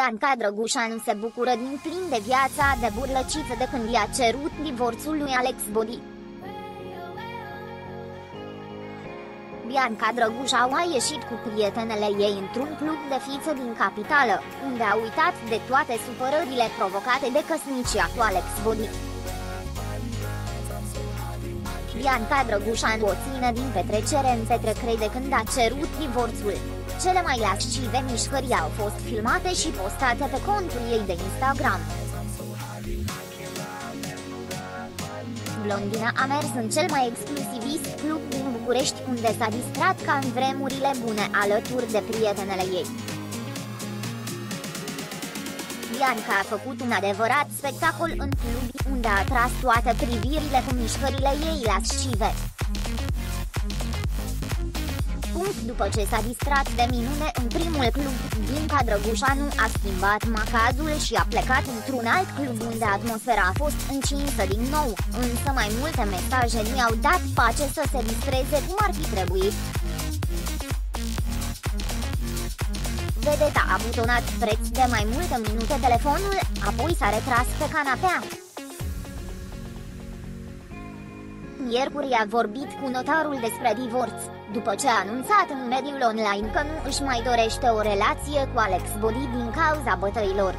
Bianca Drăgușanu se bucură din plin de viața de burlăciță de când i-a cerut divorțul lui Alex Bodi. Bianca Drăgușau a ieșit cu prietenele ei într-un club de fițe din capitală, unde a uitat de toate supărările provocate de căsnicia cu Alex Bodi. Bianca Drăgușanu o ține din petrecere în petrecere de când a cerut divorțul. Cele mai lascive mișcări au fost filmate și postate pe contul ei de Instagram. Blondina a mers în cel mai exclusivist club din București unde s-a distrat ca în vremurile bune alături de prietenele ei. Bianca a făcut un adevărat spectacol în club unde a atras toate privirile cu mișcările ei lascive punct după ce s-a distrat de minune în primul club, Dinca Drăgușanu a schimbat macazul și a plecat într-un alt club unde atmosfera a fost încinsă din nou, însă mai multe mesaje mi-au dat pace să se distreze cum ar fi trebuit. Vedeta a butonat preț de mai multe minute telefonul, apoi s-a retras pe canapea. Miercuri a vorbit cu notarul despre divorț, după ce a anunțat în mediul online că nu își mai dorește o relație cu Alex Bodi din cauza bătăilor.